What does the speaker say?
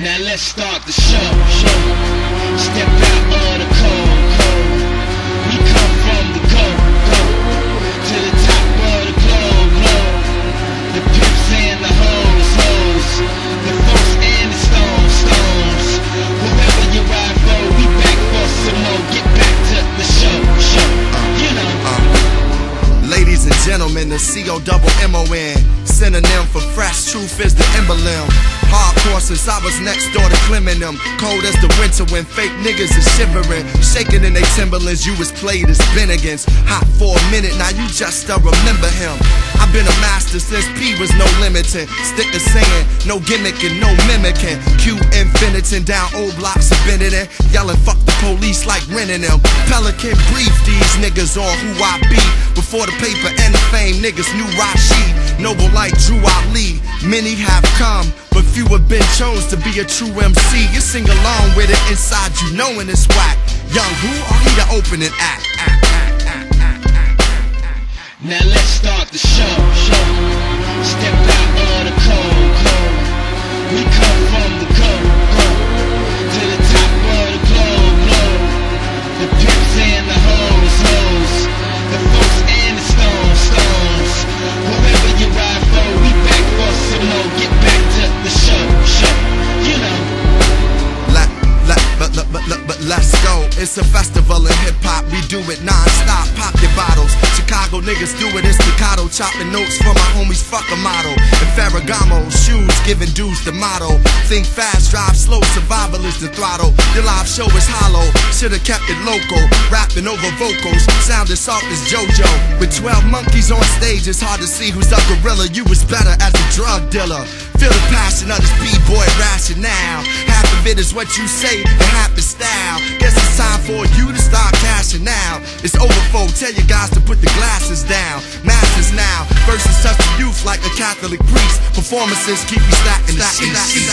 Now let's start the show. Step out of the cold. We come from the. To the top of the and the. The and the stones. Whoever you ride for, we back for some more. Get back to the show. You know. Ladies and gentlemen, the C-O double M-O-N Synonym for fresh truth is the emblem Since I was next door to Clem and them Cold as the winter when fake niggas is shivering Shaking in they Timberlands, you was played as Bennigan's. Hot for a minute, now you just don't remember him. I've been a master since P was no limiting. Stick to saying, no gimmicking, no mimicking. Q infinitin down old blocks of Benetton Yelling fuck the police like renting them. Pelican brief these niggas on who I be. Before the paper and the fame, niggas knew Rashid. Noble like Drew Ali Many have come, but few have been chose to be a true MC. You sing along with it inside, you knowing it's whack. Young who are he the opening act, act, act. Now let's start the show, let's go. It's a festival in hip hop. We do it non-stop. Pop your bottles. Chicago niggas do it in staccato. Chopping notes for my homies. Fuck a model. And Ferragamo shoes giving dudes the motto. Think fast, drive slow. Survival is the throttle. Your live show is hollow. Should've kept it local. Rapping over vocals. Sounding soft as JoJo. With 12 monkeys on stage, it's hard to see who's a gorilla. You was better as a drug dealer. Feel the passion of this b-boy rationale. Half of it is what you say, and half is style. Guess it's time for you to start cashing now. It's overflow. Tell your guys to put the glasses down. Masters now. Verses touch the youth like a Catholic priest. Performances keep you stacking, stacking, stacking,